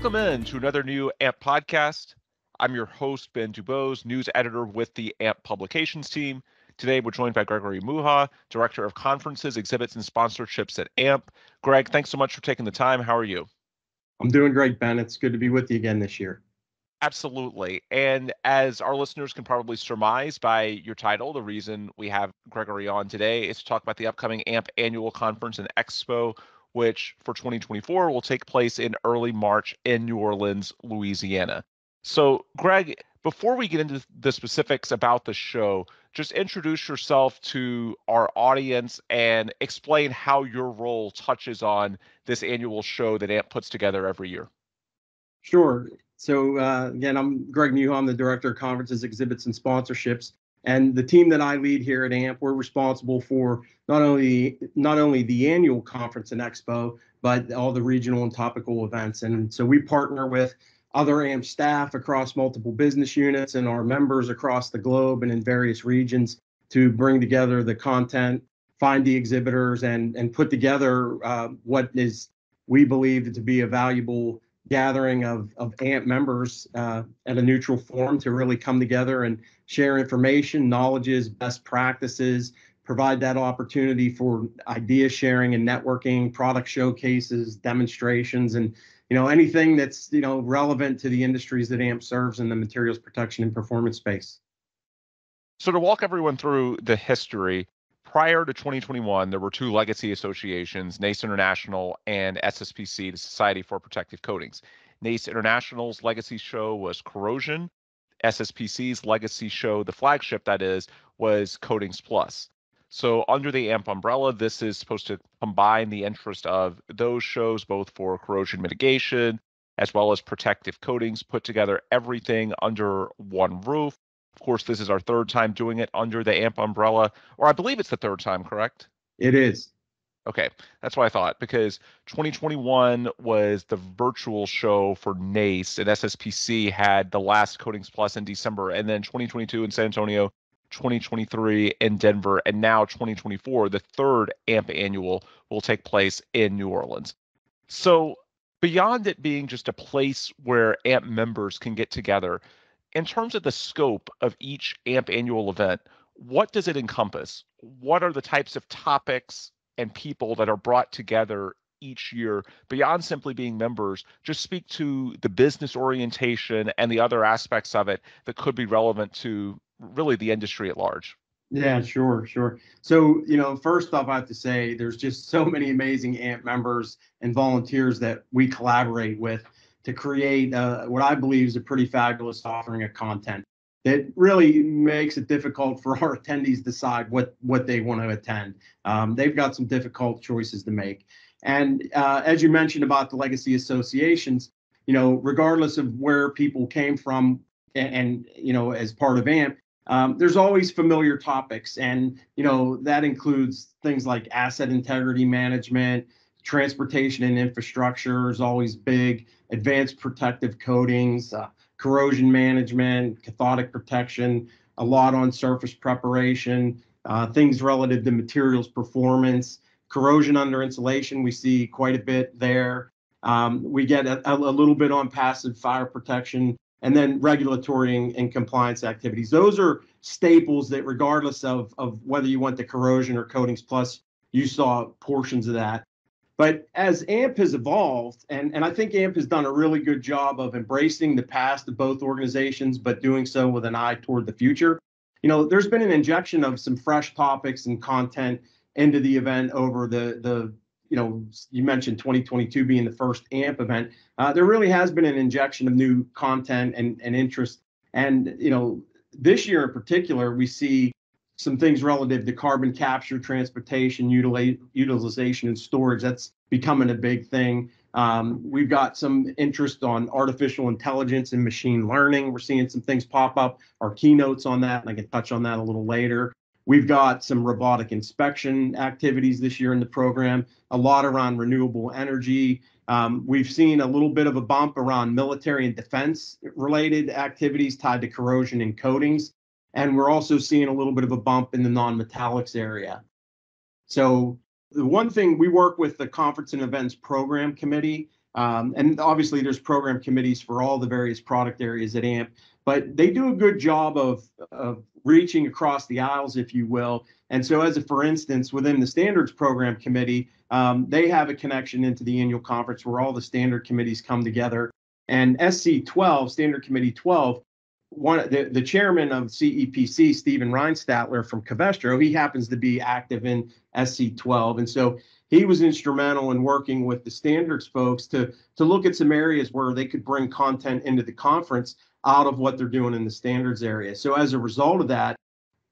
Welcome in to another new AMP podcast. I'm your host, Ben Dubose, news editor with the AMP publications team. Today, we're joined by Gregory Muha, Director of Conferences, Exhibits, and Sponsorships at AMP. Greg, thanks so much for taking the time. How are you? I'm doing great, Ben. It's good to be with you again this year. Absolutely. And as our listeners can probably surmise by your title, the reason we have Gregory on today is to talk about the upcoming AMP annual conference and expo, which for 2024 will take place in early March in New Orleans, Louisiana. So, Greg, before we get into the specifics about the show, just introduce yourself to our audience and explain how your role touches on this annual show that AMP puts together every year. Sure. So, uh, again, I'm Greg. I'm the Director of Conferences, Exhibits, and Sponsorships. And the team that I lead here at AMP, we're responsible for not only not only the annual conference and expo, but all the regional and topical events. And so we partner with other AMP staff across multiple business units and our members across the globe and in various regions to bring together the content, find the exhibitors, and and put together uh, what is we believe to be a valuable gathering of, of AMP members uh, at a neutral forum to really come together and share information, knowledges, best practices, provide that opportunity for idea sharing and networking, product showcases, demonstrations, and you know anything that's you know relevant to the industries that AMP serves in the materials protection and performance space. So to walk everyone through the history, prior to 2021, there were two legacy associations, NACE International and SSPC, the Society for Protective Coatings. NACE International's legacy show was Corrosion. SSPC's legacy show, the flagship that is, was Coatings Plus. So under the AMP umbrella, this is supposed to combine the interest of those shows, both for corrosion mitigation as well as protective coatings, put together everything under one roof. Of course, this is our third time doing it under the AMP umbrella, or I believe it's the third time, correct? It is. Okay, that's what I thought because 2021 was the virtual show for NACE and SSPC had the last Coatings Plus in December, and then 2022 in San Antonio, 2023 in Denver, and now 2024, the third AMP annual will take place in New Orleans. So, beyond it being just a place where AMP members can get together, in terms of the scope of each AMP annual event, what does it encompass? What are the types of topics and people that are brought together each year beyond simply being members? Just speak to the business orientation and the other aspects of it that could be relevant to really the industry at large. Yeah, sure, sure. So, you know, first off, I have to say there's just so many amazing AMP members and volunteers that we collaborate with to create uh, what I believe is a pretty fabulous offering of content that really makes it difficult for our attendees to decide what what they want to attend. Um, they've got some difficult choices to make. And uh, as you mentioned about the legacy associations, you know, regardless of where people came from, and, and you know, as part of AMP, um, there's always familiar topics, and you know that includes things like asset integrity management, transportation and infrastructure is always big, advanced protective coatings, uh, corrosion management, cathodic protection, a lot on surface preparation, uh, things relative to materials performance, corrosion under insulation. We see quite a bit there. Um, we get a, a, little bit on passive fire protection and then regulatory and, and, compliance activities. Those are staples that regardless of, of whether you went the corrosion or coatings plus, you saw portions of that. But as AMP has evolved, and, and I think AMP has done a really good job of embracing the past of both organizations, but doing so with an eye toward the future. You know, there's been an injection of some fresh topics and content into the event over the the you know you mentioned 2022 being the first AMP event. Uh, there really has been an injection of new content and and interest. And you know, this year in particular, we see some things relative to carbon capture, transportation, utilization, and storage. That's becoming a big thing. Um, we've got some interest on artificial intelligence and machine learning. We're seeing some things pop up. Our keynotes on that, and I can touch on that a little later. We've got some robotic inspection activities this year in the program, a lot around renewable energy. Um, we've seen a little bit of a bump around military and defense related activities tied to corrosion and coatings. And we're also seeing a little bit of a bump in the non-metallics area. So the one thing we work with the conference and events program committee Um, and obviously, there's program committees for all the various product areas at AMP, but they do a good job of, of reaching across the aisles, if you will. And so, as a for instance, within the standards program committee, um, they have a connection into the annual conference where all the standard committees come together. And SC 12, Standard Committee 12, one the, the chairman of CEPC, Stephen Reinstadtler from Covestro, he happens to be active in SC 12. And so he was instrumental in working with the standards folks to, to look at some areas where they could bring content into the conference out of what they're doing in the standards area. So as a result of that,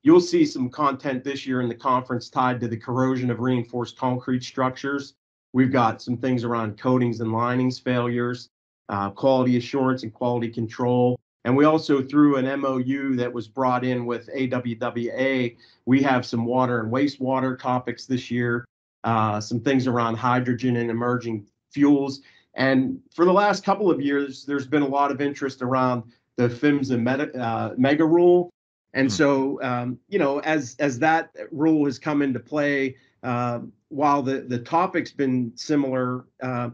you'll see some content this year in the conference tied to the corrosion of reinforced concrete structures. We've got some things around coatings and linings failures, uh, quality assurance and quality control. And we also, through an MOU that was brought in with AWWA, we have some water and wastewater topics this year, uh, some things around hydrogen and emerging fuels. And for the last couple of years, there's been a lot of interest around the PHMSA meta, uh, mega rule. And mm-hmm. so, um, you know, as as that rule has come into play, uh, while the the topic's been similar, uh,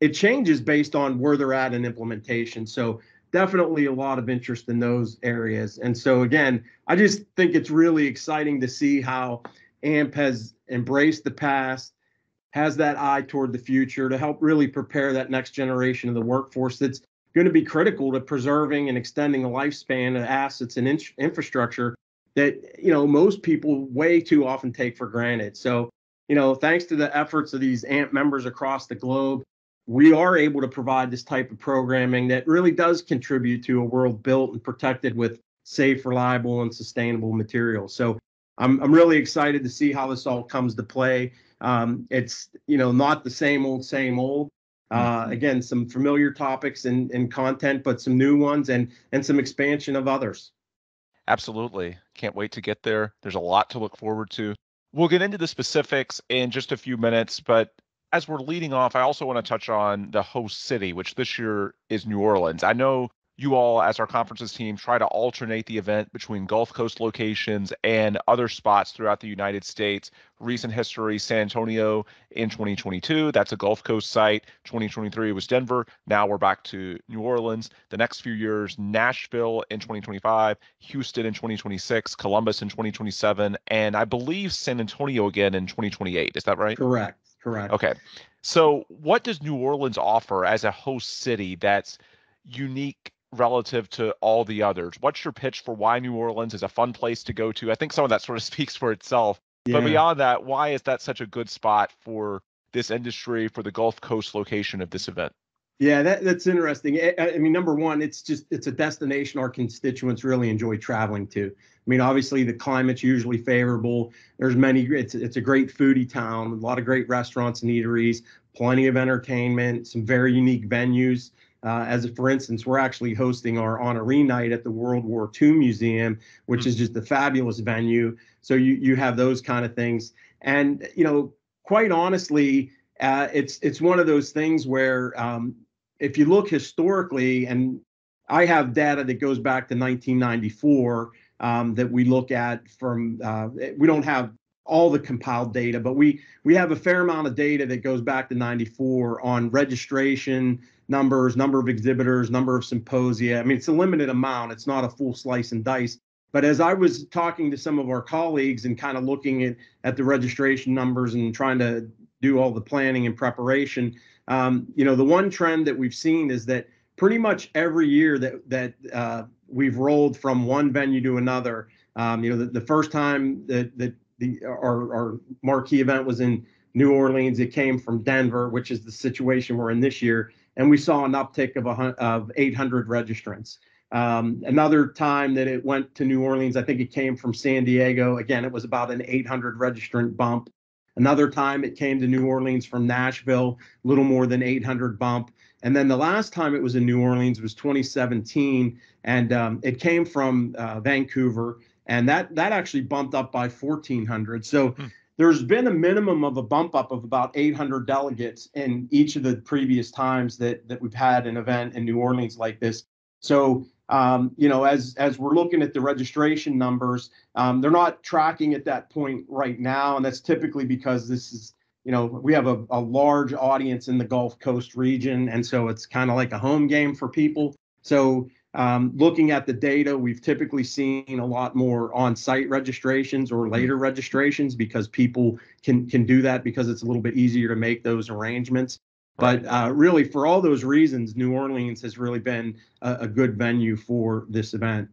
it changes based on where they're at in implementation. So definitely a lot of interest in those areas. And so again, I just think it's really exciting to see how AMP has embraced the past, has that eye toward the future to help really prepare that next generation of the workforce that's going to be critical to preserving and extending the lifespan of assets and in- infrastructure that you know most people way too often take for granted. So, you know, thanks to the efforts of these AMP members across the globe, we are able to provide this type of programming that really does contribute to a world built and protected with safe, reliable, and sustainable materials. So, I'm I'm really excited to see how this all comes to play. Um, it's you know not the same old same old. Uh, mm-hmm. again, some familiar topics and, and content, but some new ones and and some expansion of others. Absolutely. Can't wait to get there. There's a lot to look forward to. We'll get into the specifics in just a few minutes, but as we're leading off, I also want to touch on the host city, which this year is New Orleans. I know you all, as our conferences team, try to alternate the event between Gulf Coast locations and other spots throughout the United States. Recent history San Antonio in 2022, that's a Gulf Coast site. 2023 was Denver. Now we're back to New Orleans. The next few years, Nashville in 2025, Houston in 2026, Columbus in 2027, and I believe San Antonio again in 2028. Is that right? Correct. Correct. Okay. So, what does New Orleans offer as a host city that's unique relative to all the others? What's your pitch for why New Orleans is a fun place to go to? I think some of that sort of speaks for itself. Yeah. But beyond that, why is that such a good spot for this industry, for the Gulf Coast location of this event? Yeah, that, that's interesting. I, I, mean, number one, it's just it's a destination our constituents really enjoy traveling to. I mean, obviously the climate's usually favorable. There's many. It's it's a great foodie town. A lot of great restaurants and eateries. Plenty of entertainment. Some very unique venues. Uh, as a, for instance, we're actually hosting our honoree night at the World War II Museum, which mm-hmm. is just a fabulous venue. So you you have those kind of things, and you know, quite honestly, uh, it's it's one of those things where um, if you look historically, and I have data that goes back to 1994 um, that we look at from uh, we don't have all the compiled data, but we we have a fair amount of data that goes back to 94 on registration numbers, number of exhibitors, number of symposia. I mean, it's a limited amount. It's not a full slice and dice. But as I was talking to some of our colleagues and kind of looking at, at the registration numbers and trying to do all the planning and preparation, um, you know, the one trend that we've seen is that pretty much every year that that uh, we've rolled from one venue to another. Um, you know, the, the first time that that the our, our marquee event was in New Orleans, it came from Denver, which is the situation we're in this year and we saw an uptick of, a, of 800 registrants. Um, another time that it went to New Orleans, I think it came from San Diego. Again, it was about an 800 registrant bump. Another time it came to New Orleans from Nashville, a little more than 800 bump. And then the last time it was in New Orleans was 2017, and um, it came from uh, Vancouver, and that that actually bumped up by 1,400. So. Hmm there's been a minimum of a bump up of about 800 delegates in each of the previous times that that we've had an event in New Orleans like this. So um, you know, as as we're looking at the registration numbers, um, they're not tracking at that point right now, and that's typically because this is you know, we have a, a large audience in the Gulf Coast region, and so it's kind of like a home game for people. So um, looking at the data, we've typically seen a lot more on-site registrations or later registrations because people can can do that because it's a little bit easier to make those arrangements. But uh, really, for all those reasons, New Orleans has really been a, a good venue for this event.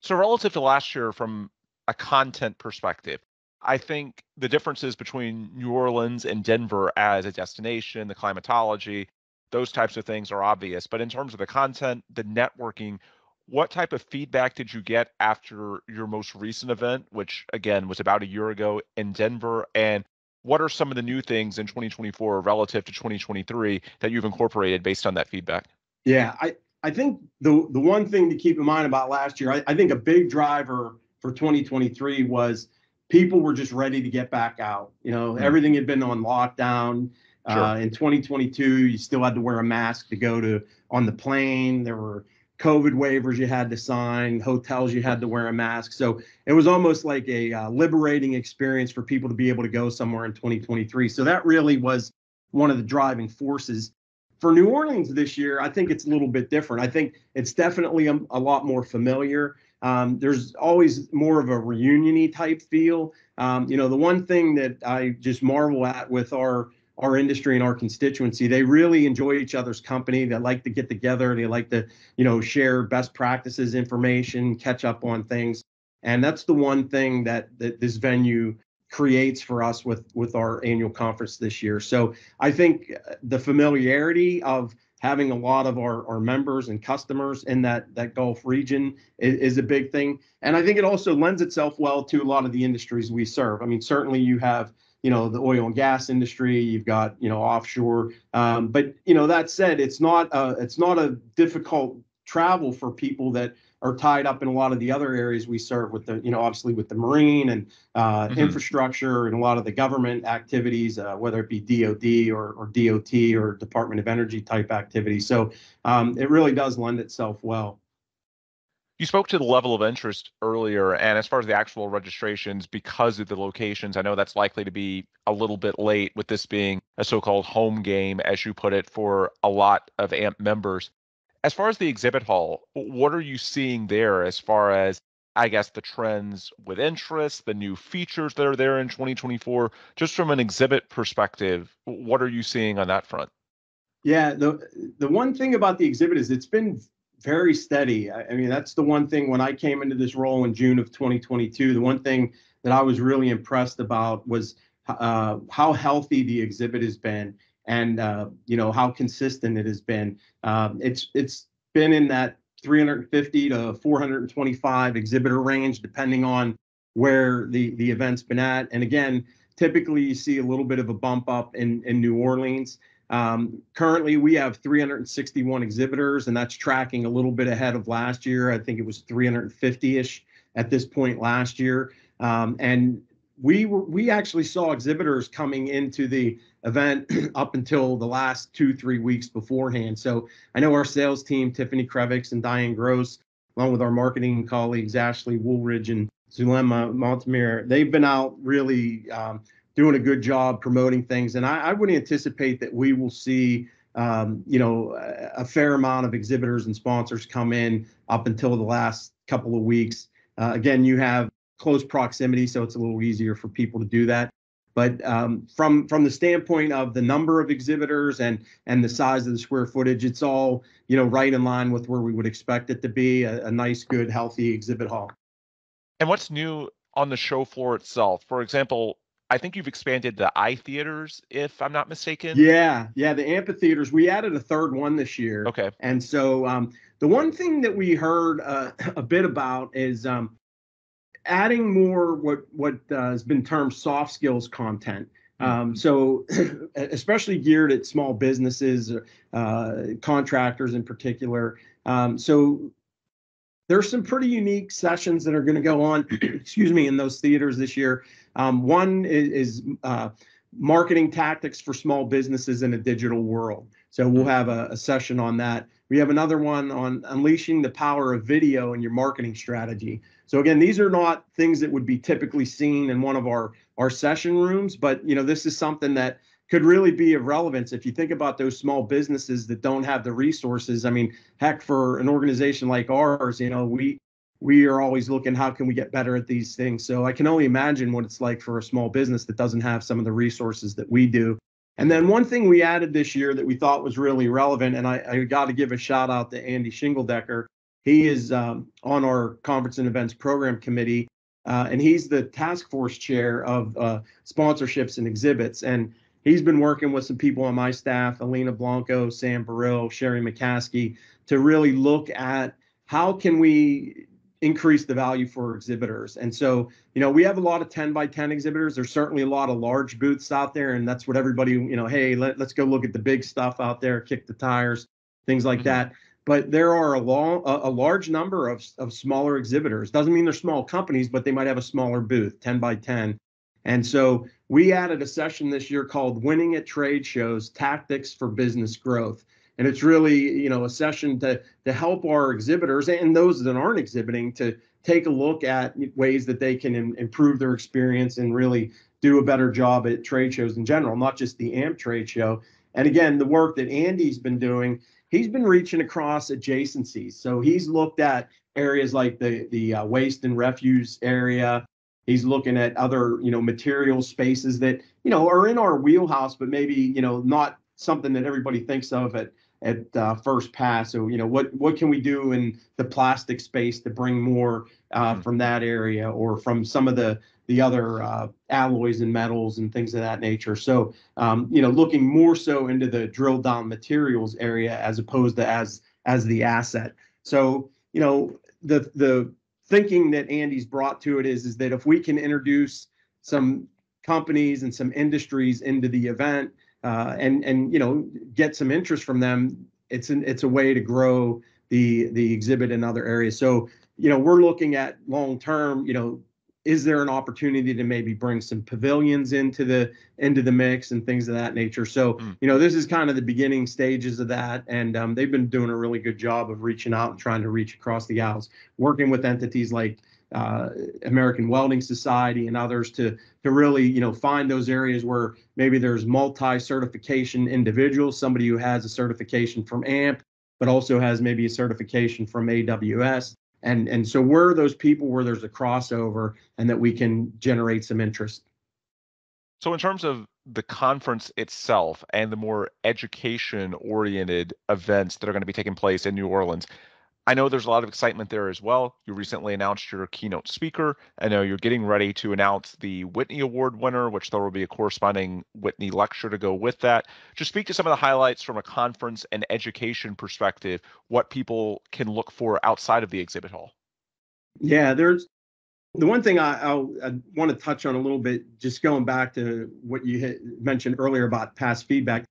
So relative to last year, from a content perspective, I think the differences between New Orleans and Denver as a destination, the climatology, those types of things are obvious. But in terms of the content, the networking, what type of feedback did you get after your most recent event, which again was about a year ago in Denver? And what are some of the new things in 2024 relative to 2023 that you've incorporated based on that feedback? Yeah, I, I think the the one thing to keep in mind about last year, I, I think a big driver for 2023 was people were just ready to get back out. You know, mm-hmm. everything had been on lockdown. Sure. Uh, in 2022, you still had to wear a mask to go to on the plane. There were COVID waivers you had to sign, hotels you had to wear a mask. So it was almost like a uh, liberating experience for people to be able to go somewhere in 2023. So that really was one of the driving forces. For New Orleans this year, I think it's a little bit different. I think it's definitely a, a lot more familiar. Um, there's always more of a reuniony type feel. Um, you know, the one thing that I just marvel at with our our industry and our constituency. They really enjoy each other's company. They like to get together. They like to, you know, share best practices, information, catch up on things. And that's the one thing that, that this venue creates for us with with our annual conference this year. So I think uh, the familiarity of having a lot of our, our members and customers in that that Gulf region is, is, a big thing. And I think it also lends itself well to a lot of the industries we serve. I mean, certainly you have you know the oil and gas industry you've got you know offshore. Um, but you know that said it's not a, it's not a difficult travel for people that are tied up in a lot of the other areas we serve with the you know obviously with the marine and uh, mm-hmm. infrastructure and a lot of the government activities uh, whether it be dod or, or dot or department of energy type activities. So um, it really does lend itself well you spoke to the level of interest earlier, and as far as the actual registrations, because of the locations, I know that's likely to be a little bit late with this being a so called home game, as you put it, for a lot of AMP members. As far as the exhibit hall, what are you seeing there as far as, I guess, the trends with interest, the new features that are there in 2024? Just from an exhibit perspective, what are you seeing on that front? Yeah, the the one thing about the exhibit is it's been very steady. I, I, mean, that's the one thing when I came into this role in June of 2022, the one thing that I was really impressed about was uh, how healthy the exhibit has been and uh, you know how consistent it has been. Um, it's it's been in that 350 to 425 exhibitor range, depending on where the the event's been at. And again, typically you see a little bit of a bump up in in New Orleans. Um, currently, we have 361 exhibitors, and that's tracking a little bit ahead of last year. I think it was 350-ish at this point last year. Um, and we were, we actually saw exhibitors coming into the event up until the last two three weeks beforehand. So I know our sales team, Tiffany Krevix and Diane Gross, along with our marketing colleagues Ashley Woolridge and Zulema Montemir, they've been out really um, doing a good job promoting things. And I, I would anticipate that we will see, um, you know, a, fair amount of exhibitors and sponsors come in up until the last couple of weeks. Uh, again, you have close proximity, so it's a little easier for people to do that. But um, from from the standpoint of the number of exhibitors and and the size of the square footage, it's all you know right in line with where we would expect it to be a, a nice, good, healthy exhibit hall. And what's new on the show floor itself? For example, I think you've expanded the eye theaters, if I'm not mistaken. Yeah, yeah, the amphitheaters. We added a third one this year. Okay. And so um, the one thing that we heard uh, a bit about is um, adding more what what uh, has been termed soft skills content. Um, mm-hmm. so, especially geared at small businesses, uh, contractors in particular. Um, so, there's some pretty unique sessions that are going to go on, excuse me, in those theaters this year. Um, one is, is uh, marketing tactics for small businesses in a digital world. So we'll have a, a session on that. We have another one on unleashing the power of video in your marketing strategy. So again, these are not things that would be typically seen in one of our our session rooms, but you know, this is something that could really be of relevance if you think about those small businesses that don't have the resources. I mean, heck, for an organization like ours, you know, we we are always looking how can we get better at these things. So I can only imagine what it's like for a small business that doesn't have some of the resources that we do. And then one thing we added this year that we thought was really relevant, and I, I got to give a shout out to Andy Shingledecker. He is um, on our conference and events program committee, uh, and he's the task force chair of uh, sponsorships and exhibits. And he's been working with some people on my staff, Alina Blanco, Sam Burrill, Sherry McCaskey, to really look at how can we increase the value for exhibitors. And so, you know, we have a lot of 10 by 10 exhibitors. There's certainly a lot of large booths out there, and that's what everybody, you know, hey, let, let's go look at the big stuff out there, kick the tires, things like mm-hmm. that but there are a long a, a, large number of, of smaller exhibitors doesn't mean they're small companies but they might have a smaller booth 10 by 10 and so we added a session this year called winning at trade shows tactics for business growth and it's really you know a session to to help our exhibitors and those that aren't exhibiting to take a look at ways that they can Im- improve their experience and really do a better job at trade shows in general not just the amp trade show and again the work that andy's been doing he's been reaching across adjacencies. So he's looked at areas like the the uh, waste and refuse area. He's looking at other you know material spaces that you know are in our wheelhouse, but maybe you know not something that everybody thinks of at at uh, first pass. So you know what what can we do in the plastic space to bring more uh, mm-hmm. from that area or from some of the the other uh, alloys and metals and things of that nature. So, um, you know, looking more so into the drill down materials area as opposed to as as the asset. So, you know, the the thinking that Andy's brought to it is is that if we can introduce some companies and some industries into the event uh, and and you know get some interest from them, it's an it's a way to grow the the exhibit in other areas. So you know we're looking at long term you know is there an opportunity to maybe bring some pavilions into the into the mix and things of that nature so mm. you know this is kind of the beginning stages of that and um, they've been doing a really good job of reaching out and trying to reach across the aisles working with entities like uh, American Welding Society and others to to really you know find those areas where maybe there's multi certification individuals somebody who has a certification from AMP but also has maybe a certification from AWS and and so we're those people where there's a crossover and that we can generate some interest. So in terms of the conference itself and the more education oriented events that are going to be taking place in new orleans I know there's a lot of excitement there as well. You recently announced your keynote speaker. I know you're getting ready to announce the Whitney Award winner, which there will be a corresponding Whitney lecture to go with that. Just speak to some of the highlights from a conference and education perspective, what people can look for outside of the exhibit hall. Yeah, there's the one thing I, I'll, I want to touch on a little bit, just going back to what you mentioned earlier about past feedback.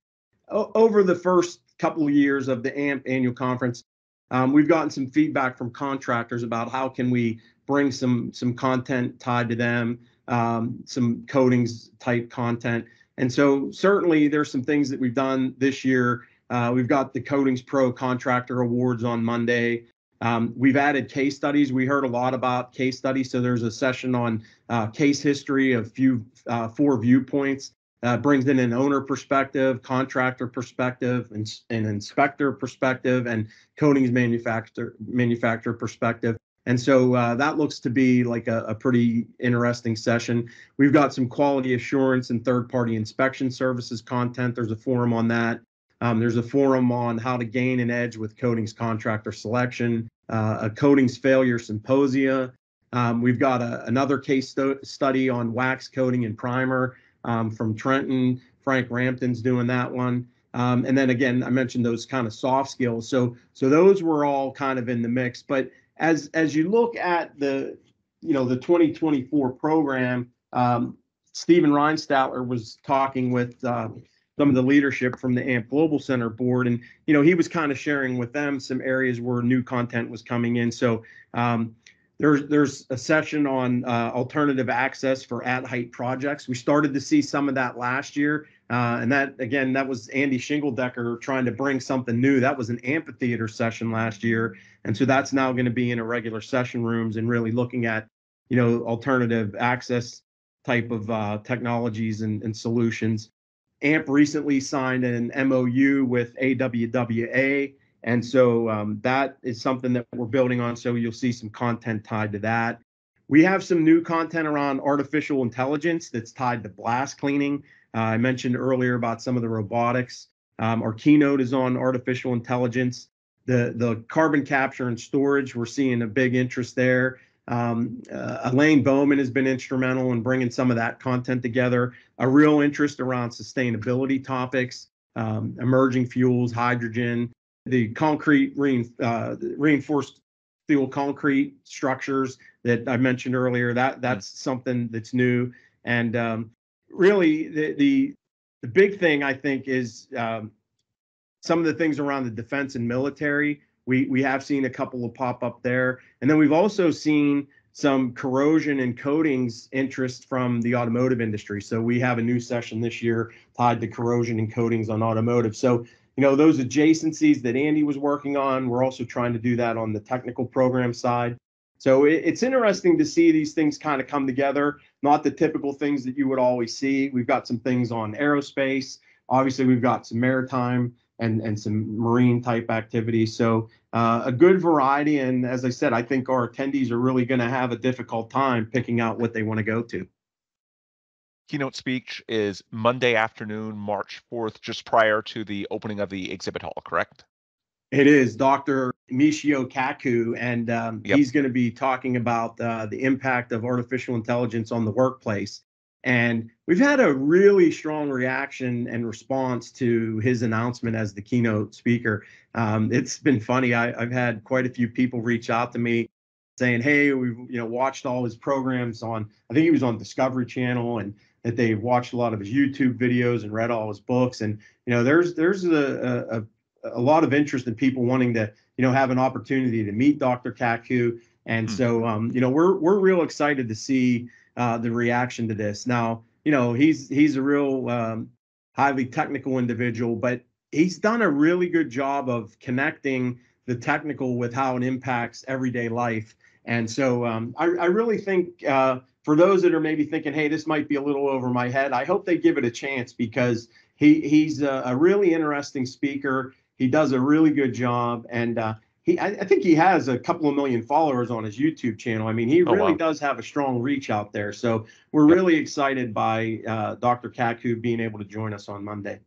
O- over the first couple of years of the AMP annual conference, um, we've gotten some feedback from contractors about how can we bring some some content tied to them, um, some coatings type content. And so certainly there's some things that we've done this year. Uh, we've got the Coatings Pro Contractor Awards on Monday. Um, we've added case studies. We heard a lot about case studies. So there's a session on uh, case history of few uh, four viewpoints uh, brings in an owner perspective, contractor perspective, and an inspector perspective, and coatings manufacturer manufacturer perspective. And so uh, that looks to be like a, a, pretty interesting session. We've got some quality assurance and third-party inspection services content. There's a forum on that. Um, there's a forum on how to gain an edge with coatings contractor selection, uh, a coatings failure symposia. Um, we've got a, another case study on wax coating and primer um, from Trenton. Frank Rampton's doing that one. Um, and then again, I mentioned those kind of soft skills. So so those were all kind of in the mix. But as as you look at the you know the 2024 program, um, Stephen Reinstadtler was talking with uh, some of the leadership from the AMP Global Center board, and you know he was kind of sharing with them some areas where new content was coming in. So um, there's there's a session on uh, alternative access for at height projects. We started to see some of that last year, uh, and that again that was Andy Shingledecker trying to bring something new. That was an amphitheater session last year, and so that's now going to be in a regular session rooms and really looking at you know alternative access type of uh, technologies and, and solutions. AMP recently signed an MOU with AWWA and so um, that is something that we're building on. So you'll see some content tied to that. We have some new content around artificial intelligence that's tied to blast cleaning. Uh, I mentioned earlier about some of the robotics. Um, our keynote is on artificial intelligence. The, the carbon capture and storage, we're seeing a big interest there. Um, uh, Elaine Bowman has been instrumental in bringing some of that content together. A real interest around sustainability topics, um, emerging fuels, hydrogen, the concrete uh, reinforced steel concrete structures that I mentioned earlier. That that's mm-hmm. something that's new, and um, really the, the the big thing I think is um, some of the things around the defense and military. We we have seen a couple of pop up there, and then we've also seen some corrosion and coatings interest from the automotive industry. So we have a new session this year tied to corrosion and coatings on automotive. So you know, those adjacencies that Andy was working on, we're also trying to do that on the technical program side. So it, it's interesting to see these things kind of come together, not the typical things that you would always see. We've got some things on aerospace. Obviously, we've got some maritime and, and some marine type activities. So uh, a good variety. And as I said, I think our attendees are really going to have a difficult time picking out what they want to go to keynote speech is Monday afternoon, March 4th, just prior to the opening of the exhibit hall, correct? It is Dr. Michio Kaku, and um, yep. he's going to be talking about uh, the impact of artificial intelligence on the workplace. And we've had a really strong reaction and response to his announcement as the keynote speaker. Um, it's been funny. I, have had quite a few people reach out to me saying, "Hey, we've you know watched all his programs on. I think he was on Discovery Channel, and that they've watched a lot of his YouTube videos and read all his books. And you know, there's there's a, a, a lot of interest in people wanting to you know have an opportunity to meet Dr. Kaku. And mm-hmm. so um, you know, we're we're real excited to see uh, the reaction to this. Now, you know, he's he's a real um, highly technical individual, but he's done a really good job of connecting the technical with how it impacts everyday life. And so um, I, I, really think uh, for those that are maybe thinking, hey, this might be a little over my head, I hope they give it a chance because he he's a, a really interesting speaker. He does a really good job, and uh, he I, I, think he has a couple of million followers on his YouTube channel. I mean, he oh, really wow. does have a strong reach out there. So we're really excited by uh, Dr. Kaku being able to join us on Monday.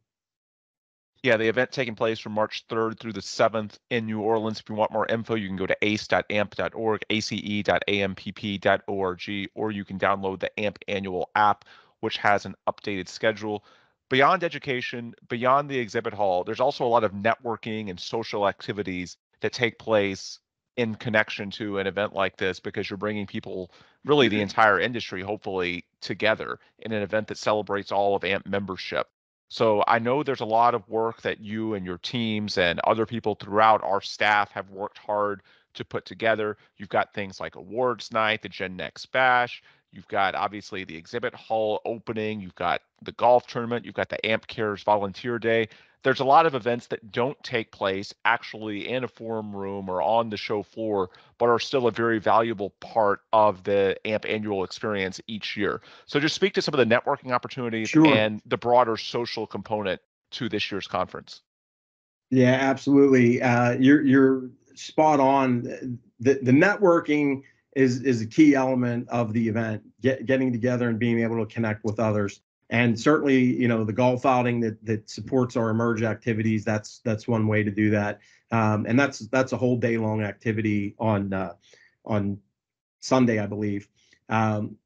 Yeah, the event taking place from March 3rd through the 7th in New Orleans. If you want more info, you can go to ace.amp.org, ace.ampp.org, or you can download the AMP annual app, which has an updated schedule. Beyond education, beyond the exhibit hall, there's also a lot of networking and social activities that take place in connection to an event like this because you're bringing people, really the mm-hmm. entire industry, hopefully, together in an event that celebrates all of AMP membership. So I know there's a lot of work that you and your teams and other people throughout our staff have worked hard to put together. You've got things like awards night, the Gen Next Bash. You've got obviously the exhibit hall opening. You've got the golf tournament. You've got the AMP Cares Volunteer Day there's a lot of events that don't take place actually in a forum room or on the show floor, but are still a very valuable part of the AMP annual experience each year. So just speak to some of the networking opportunities sure. and the broader social component to this year's conference. Yeah, absolutely. Uh, you're you're spot on. The the networking is is a key element of the event. Get, getting together and being able to connect with others. And certainly you know the golf outing that that supports our emerge activities that's that's one way to do that. Um, and that's that's a whole day long activity on uh, on sunday i believe. Um,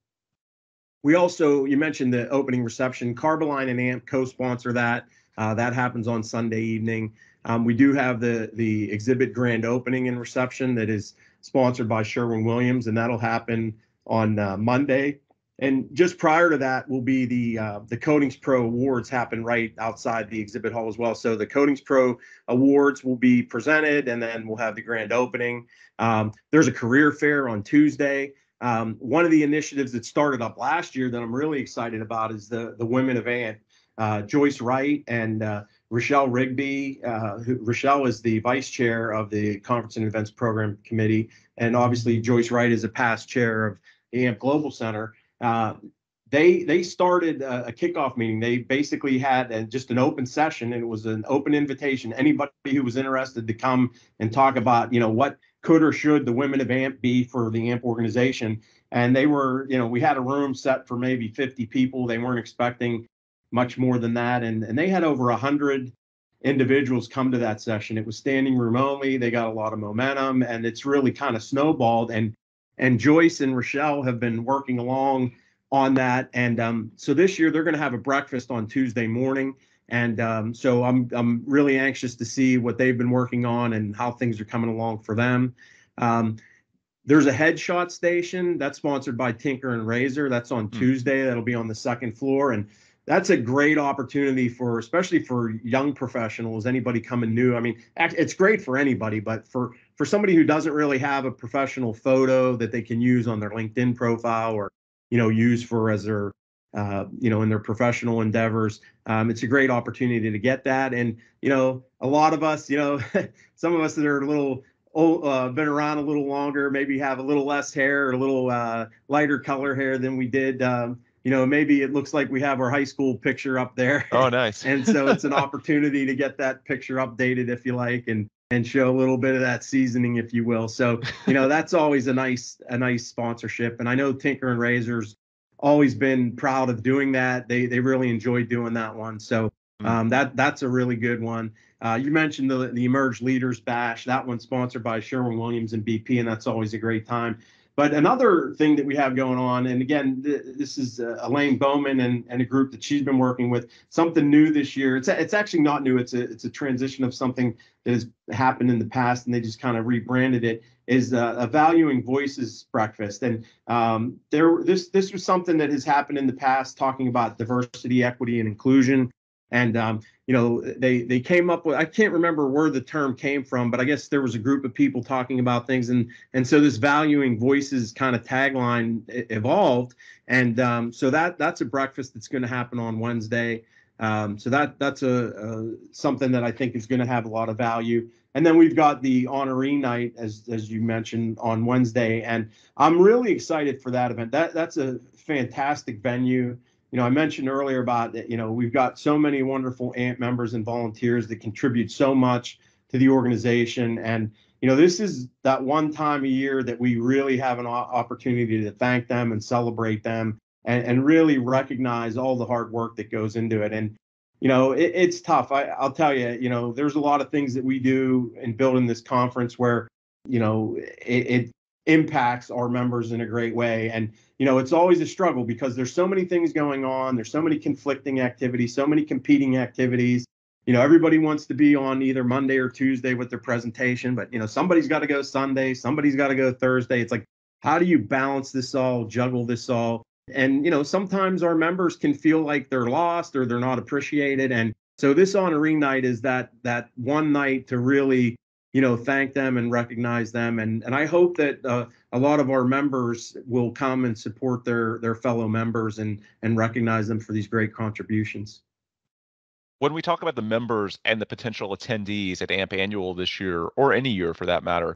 we also you mentioned the opening reception. Carboline and amp co-sponsor that. Uh, that happens on sunday evening. Um, we do have the the exhibit grand opening and reception that is sponsored by sherwin williams and that'll happen on uh, monday and just prior to that will be the uh, the Coatings Pro Awards happen right outside the exhibit hall as well. So the Coatings Pro Awards will be presented, and then we'll have the grand opening. Um, there's a career fair on Tuesday. Um, one of the initiatives that started up last year that I'm really excited about is the the Women of AMP. Uh, Joyce Wright and uh, Rochelle Rigby. Uh, who, Rochelle is the vice chair of the Conference and Events Program Committee, and obviously Joyce Wright is a past chair of the AMP Global Center. Uh, they they started a, a, kickoff meeting. They basically had a, just an open session, and it was an open invitation. Anybody who was interested to come and talk about, you know, what could or should the women of AMP be for the AMP organization. And they were, you know, we had a room set for maybe 50 people. They weren't expecting much more than that, and and they had over a hundred individuals come to that session. It was standing room only. They got a lot of momentum, and it's really kind of snowballed. And and Joyce and Rochelle have been working along on that. And um, so this year they're going to have a breakfast on Tuesday morning. And um, so I'm I'm really anxious to see what they've been working on and how things are coming along for them. Um, there's a headshot station that's sponsored by Tinker and Rasor. That's on mm. Tuesday. That'll be on the second floor. And that's a great opportunity for especially for young professionals anybody coming new. I mean it's great for anybody but for for somebody who doesn't really have a professional photo that they can use on their linkedin profile or you know use for as their uh, you know in their professional endeavors um, it's a great opportunity to get that. And you know a lot of us you know some of us that are a little old, uh, been around a little longer maybe have a little less hair or a little uh, lighter color hair than we did um, you know, maybe it looks like we have our high school picture up there. Oh, nice. and so it's an opportunity to get that picture updated if you like and and show a little bit of that seasoning if you will. So, you know, that's always a nice a nice sponsorship and I know Tinker and Rasor's always been proud of doing that. They they really enjoy doing that one. So, mm. um, that that's a really good one. Uh, you mentioned the the Emerge Leaders Bash. That one's sponsored by Sherwin Williams and BP, and that's always a great time. But another thing that we have going on, and again, th- this is uh, Elaine Bowman and, and a group that she's been working with, something new this year. It's it's actually not new. It's a it's a transition of something that has happened in the past, and they just kind of rebranded it. Is uh, a valuing voices breakfast, and um, there this this was something that has happened in the past, talking about diversity, equity, and inclusion. And um, you know, they they came up with I can't remember where the term came from, but I guess there was a group of people talking about things, and and so this valuing voices kind of tagline evolved, and um, so that that's a breakfast that's going to happen on Wednesday. Um, so that that's a, a, something that I think is going to have a lot of value. And then we've got the honoree night, as as you mentioned, on Wednesday, and I'm really excited for that event. That that's a fantastic venue you know, I mentioned earlier about that, you know, we've got so many wonderful AMP members and volunteers that contribute so much to the organization. And, you know, this is that one time a year that we really have an opportunity to thank them and celebrate them and, and really recognize all the hard work that goes into it. And, you know, it, it's tough. I, I'll tell you, you know, there's a lot of things that we do in building this conference where, you know, it, it impacts our members in a great way. And you know, it's always a struggle because there's so many things going on. There's so many conflicting activities, so many competing activities. You know, everybody wants to be on either Monday or Tuesday with their presentation, but you know, somebody's got to go Sunday, somebody's got to go Thursday. It's like, how do you balance this all, juggle this all? And you know, sometimes our members can feel like they're lost or they're not appreciated. And so this honoree night is that that one night to really you know thank them and recognize them. And and i hope that uh, a lot of our members will come and support their their fellow members and and recognize them for these great contributions. When we talk about the members and the potential attendees at amp annual this year or any year for that matter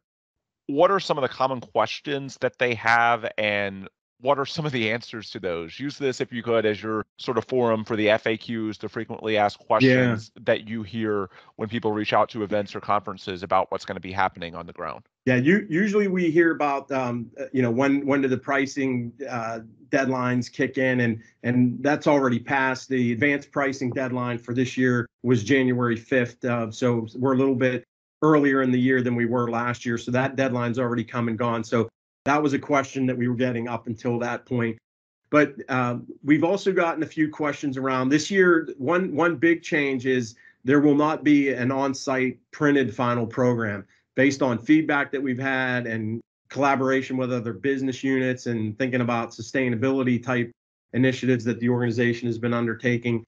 what are some of the common questions that they have and what are some of the answers to those? Use this if you could as your sort of forum for the FAQs, the frequently asked questions yeah. that you hear when people reach out to events or conferences about what's going to be happening on the ground. Yeah, you, usually we hear about um, uh, you know when when do the pricing uh, deadlines kick in, and and that's already passed. The advanced pricing deadline for this year was January 5th, uh, so we're a little bit earlier in the year than we were last year. So that deadline's already come and gone. So that was a question that we were getting up until that point. But um, we've also gotten a few questions around this year. One one big change is there will not be an on-site printed final program based on feedback that we've had and collaboration with other business units and thinking about sustainability type initiatives that the organization has been undertaking.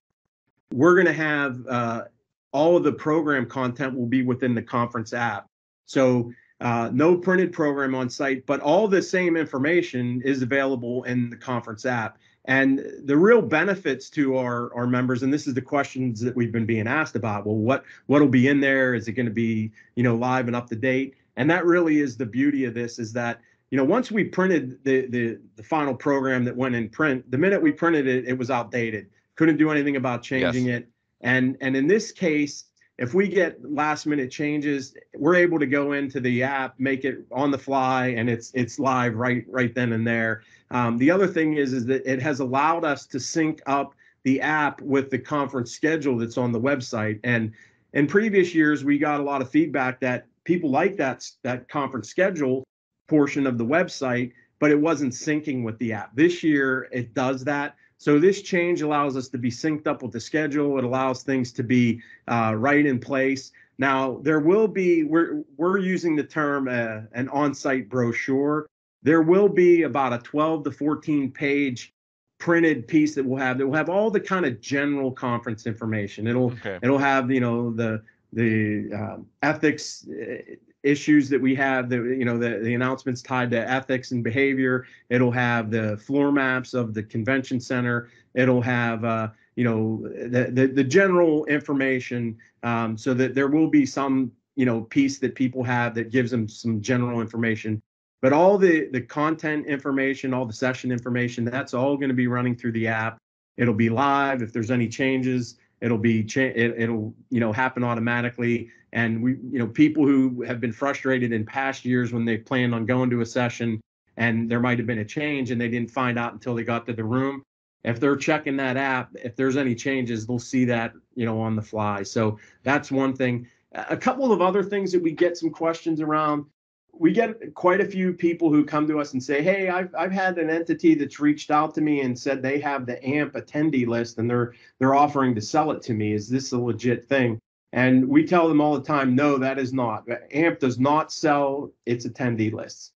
We're going to have uh, all of the program content will be within the conference app. So uh, no printed program on site, but all the same information is available in the conference app. And the real benefits to our, our members, and this is the questions that we've been being asked about. Well, what what'll be in there? Is it going to be you know live and up to date? And that really is the beauty of this is that you know once we printed the the the final program that went in print, the minute we printed it, it was outdated. Couldn't do anything about changing yes. it. And and in this case, if we get last minute changes, we're able to go into the app, make it on the fly, and it's it's live right right then and there. Um, the other thing is is that it has allowed us to sync up the app with the conference schedule that's on the website. And in previous years, we got a lot of feedback that people like that that conference schedule portion of the website, but it wasn't syncing with the app. This year, it does that. So this change allows us to be synced up with the schedule. It allows things to be uh, right in place. Now there will be we're we're using the term uh, an on-site brochure. There will be about a 12 to 14 page printed piece that we'll have that will have all the kind of general conference information. It'll okay. it'll have you know the the um, ethics uh, issues that we have the you know the, the announcements tied to ethics and behavior. It'll have the floor maps of the convention center. It'll have uh, you know the, the, the general information um, so that there will be some you know piece that people have that gives them some general information. But all the the content information all the session information that's all going to be running through the app. It'll be live. If there's any changes it'll be cha- it, it'll you know happen automatically. And we you know people who have been frustrated in past years when they planned on going to a session and there might have been a change and they didn't find out until they got to the room if they're checking that app if there's any changes they'll see that you know on the fly. So that's one thing. A couple of other things that we get some questions around we get quite a few people who come to us and say, "Hey, I've I've had an entity that's reached out to me and said they have the AMP attendee list and they're they're offering to sell it to me. Is this a legit thing?" And we tell them all the time, "No, that is not. AMP does not sell its attendee lists.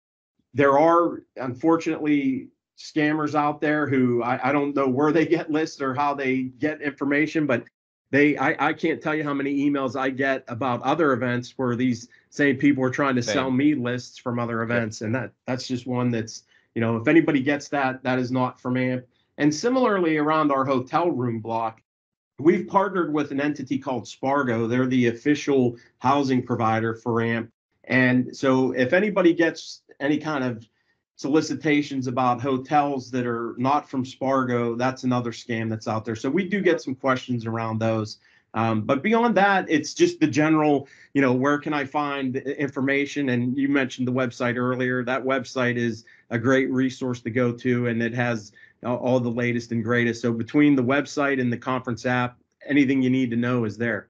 There are unfortunately scammers out there who I, I don't know where they get lists or how they get information, but they I, I can't tell you how many emails I get about other events where these same people are trying to Same. sell me lists from other events, and that that's just one that's you know if anybody gets that, that is not from AMP. And similarly, around our hotel room block, we've partnered with an entity called Spargo. They're the official housing provider for AMP. And so if anybody gets any kind of solicitations about hotels that are not from Spargo, that's another scam that's out there. So we do get some questions around those. Um, but beyond that, it's just the general, you know, where can I find information? And you mentioned the website earlier. That website is a great resource to go to, and it has all the latest and greatest. So between the website and the conference app, anything you need to know is there.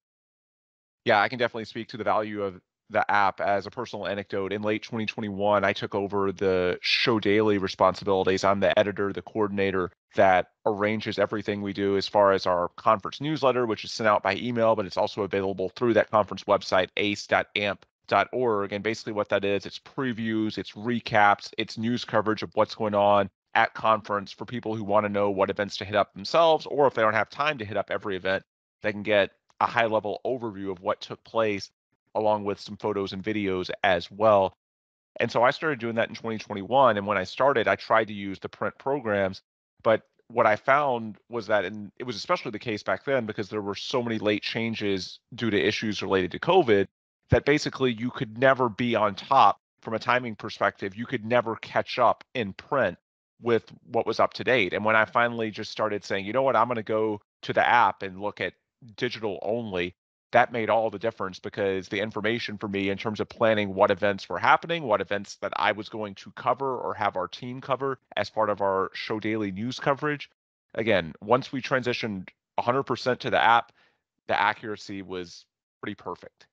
Yeah, I can definitely speak to the value of the app as a personal anecdote. In late 2021, I took over the show daily responsibilities. I'm the editor, the coordinator that arranges everything we do as far as our conference newsletter, which is sent out by email, but it's also available through that conference website, ace.amp.org. And basically, what that is, it's previews, it's recaps, it's news coverage of what's going on at conference for people who want to know what events to hit up themselves, or if they don't have time to hit up every event, they can get a high level overview of what took place along with some photos and videos as well. And so I started doing that in 2021. And when I started, I tried to use the print programs. But what I found was that, and it was especially the case back then because there were so many late changes due to issues related to COVID, that basically you could never be on top from a timing perspective. You could never catch up in print with what was up to date. And when I finally just started saying, you know what, I'm going to go to the app and look at digital only, that made all the difference because the information for me in terms of planning what events were happening, what events that I was going to cover or have our team cover as part of our show daily news coverage. Again, once we transitioned 100% to the app, the accuracy was pretty perfect.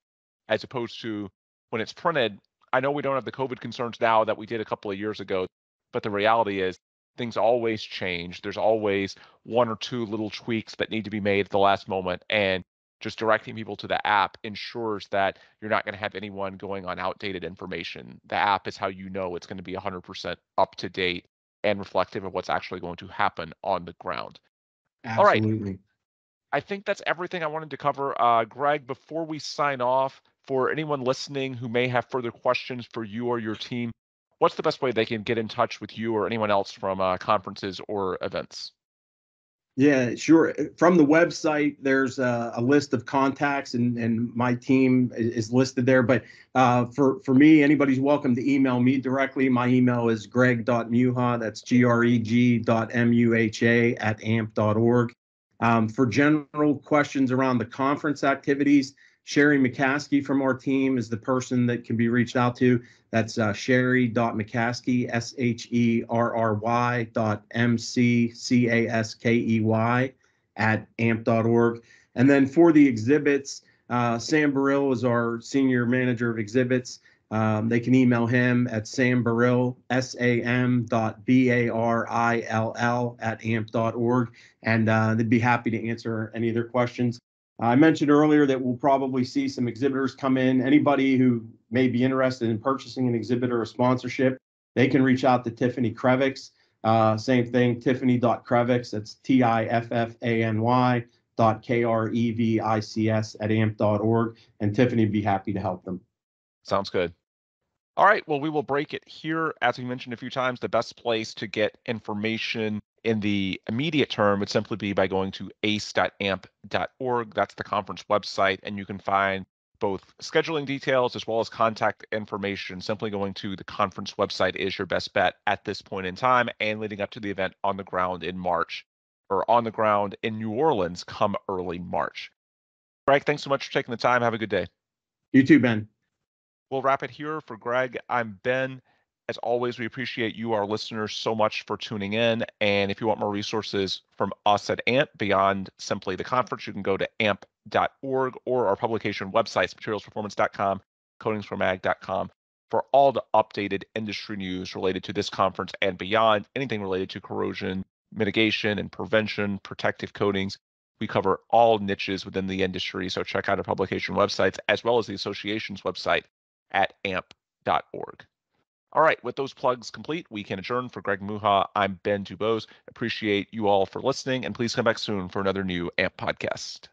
As opposed to when it's printed, I know we don't have the COVID concerns now that we did a couple of years ago, but the reality is things always change. There's always one or two little tweaks that need to be made at the last moment. And just directing people to the app ensures that you're not going to have anyone going on outdated information. The app is how you know it's going to be 100% up to date and reflective of what's actually going to happen on the ground. Absolutely. All right. I think that's everything I wanted to cover. Uh, Greg, before we sign off, for anyone listening who may have further questions for you or your team, what's the best way they can get in touch with you or anyone else from uh, conferences or events? Yeah, sure. From the website, there's a, a, list of contacts, and, and my team is listed there. But uh, for for me, anybody's welcome to email me directly. My email is greg.muha. That's g r e g dot m u h a at amp.org. Um, for general questions around the conference activities, Sherry McCaskey from our team is the person that can be reached out to. That's uh, Sherry.McCaskey, S H E R R Y dot M C C A S K E Y at amp.org. And then for the exhibits, uh, Sam Baril is our senior manager of exhibits. Um, they can email him at sambaril, S-A-M dot B-A-R-I-L-L at amp.org, and uh, they'd be happy to answer any of their questions. I mentioned earlier that we'll probably see some exhibitors come in. Anybody who may be interested in purchasing an exhibit or a sponsorship, they can reach out to Tiffany Krevics. Uh, same thing, tiffany.krevics, that's T-I-F-F-A-N-Y dot K-R-E-V-I-C-S at amp.org, and Tiffany would be happy to help them. Sounds good. All right, well, we will break it here. As we mentioned a few times, the best place to get information in the immediate term would simply be by going to ace.amp.org. That's the conference website, and you can find both scheduling details as well as contact information. Simply going to the conference website is your best bet at this point in time and leading up to the event on the ground in March or on the ground in New Orleans come early March. Greg, thanks so much for taking the time. Have a good day. You too, Ben. We'll wrap it here for Greg. I'm Ben. As always, we appreciate you, our listeners, so much for tuning in. And if you want more resources from us at AMP beyond simply the conference, you can go to amp.org or our publication websites, materialsperformance.com, coatingspromag.com, for all the updated industry news related to this conference and beyond, anything related to corrosion mitigation and prevention, protective coatings. We cover all niches within the industry. So check out our publication websites as well as the association's website at amp.org. All right, with those plugs complete, we can adjourn. For Greg Muha, I'm Ben Dubose. Appreciate you all for listening, and please come back soon for another new AMP podcast.